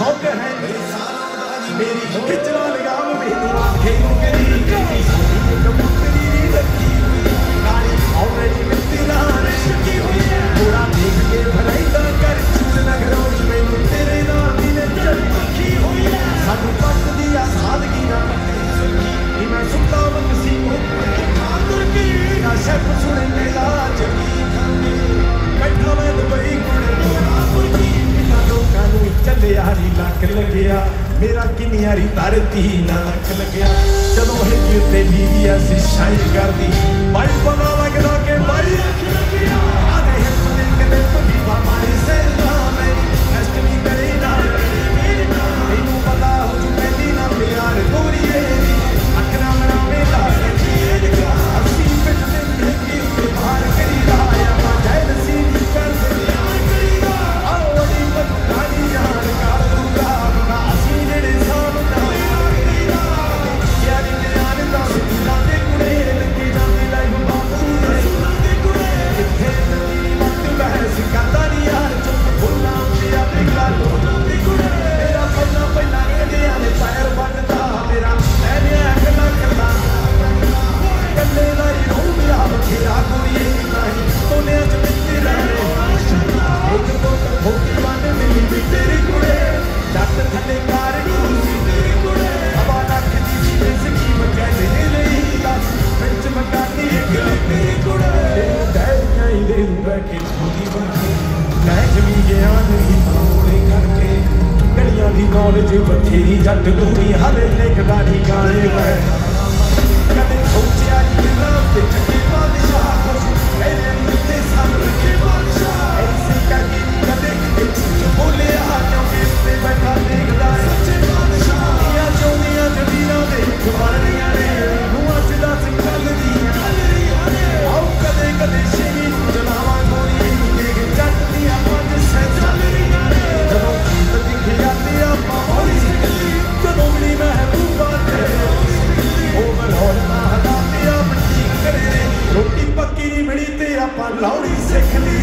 झोंक है मेरी हिम्मत ਲੱਗਿਆ ਮੇਰਾ ਕਿੰਨੀਆਂ ਰੀ ਨਾ ਨਾਖ ਲੱਗਿਆ। ਚਲੋ ਹਿੱਜੀ ਉੱਤੇ ਲੀਵੀਆ ਸੀ ਸ਼ਾਇਰ ਕਰਦੀ ਬਾਈ दिल बैठे छोटी बैठे मैं जमीए नहीं थोड़े करके गलियाँ दी नॉलेज बथेरी जट दूरी हर लेख गाने मैं कदे सोचया कि रास्ते छके ਮਿਲੀ ਤੇ ਆਪਾਂ ਲਾਉਣੀ ਸਿੱਖ ਲਈ।